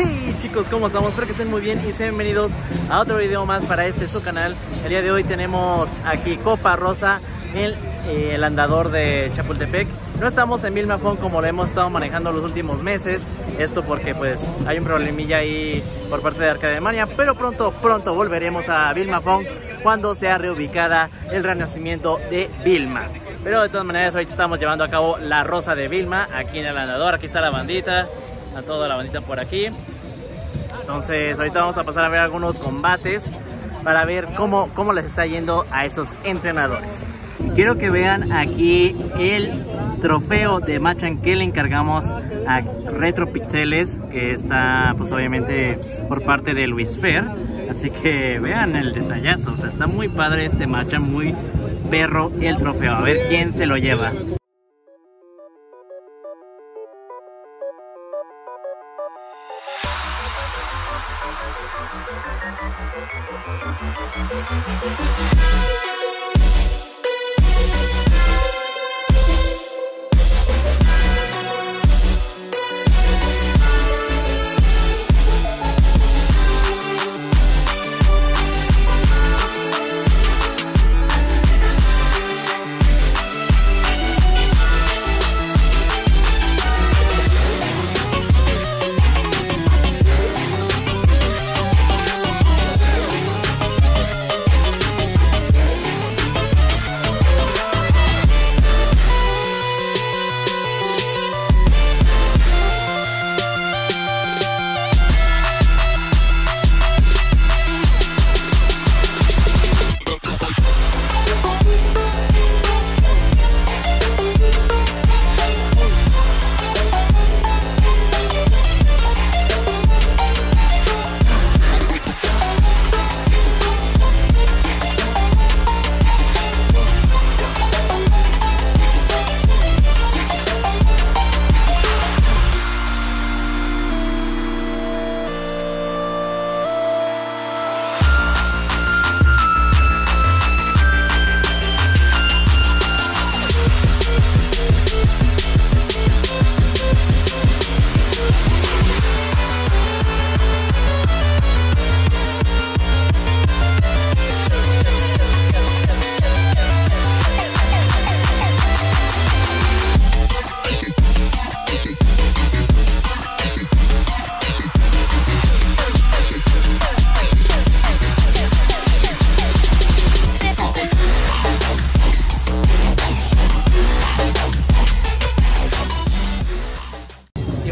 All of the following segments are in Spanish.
Hey chicos, ¿cómo estamos? Espero que estén muy bien y sean bienvenidos a otro video más para este su canal. El día de hoy tenemos aquí Copa Rosa en eh, el andador de Chapultepec. No estamos en Vilmafón como lo hemos estado manejando los últimos meses. Esto porque pues hay un problemilla ahí por parte de Arcademania, pero pronto, pronto volveremos a Vilmafón cuando sea reubicada el renacimiento de Vilma. Pero de todas maneras hoy estamos llevando a cabo la Rosa de Vilma aquí en el andador. Aquí está la bandita, a toda la bandita por aquí. Entonces ahorita vamos a pasar a ver algunos combates para ver cómo, cómo les está yendo a estos entrenadores. Quiero que vean aquí el trofeo de Machan que le encargamos a Retro Pixeles, que está pues obviamente por parte de Luis Fer. Así que vean el detallazo, o sea, está muy padre este Machan, muy perro el trofeo. A ver quién se lo lleva.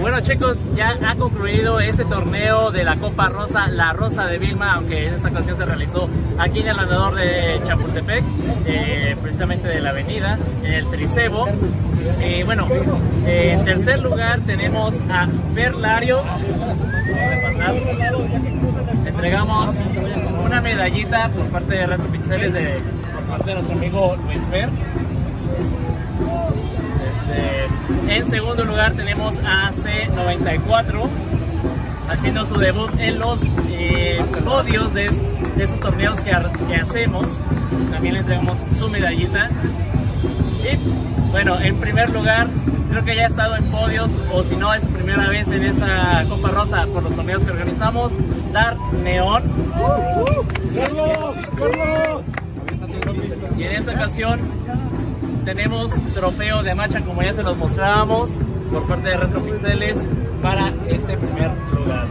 Bueno chicos, ya ha concluido ese torneo de la Copa Rosa, la Rosa de Vilma, aunque en esta ocasión se realizó aquí en el andador de Chapultepec, eh, precisamente de la avenida, en el Tricebo. Y bueno, eh, en tercer lugar tenemos a Fer Lario. Entregamos una medallita por parte de Retro Pixeles de, por parte de nuestro amigo Luis Fer. Este, en segundo lugar tenemos a C94 haciendo su debut en los eh, podios de, de estos torneos que, que, hacemos. También le entregamos su medallita. Y bueno, en primer lugar, creo que ya ha estado en podios o si no es su primera vez en esa Copa Rosa por los torneos que organizamos, Dar Neón. Y en esta ocasión tenemos trofeo de marcha como ya se los mostrábamos por parte de Retro Pixeles para este primer lugar.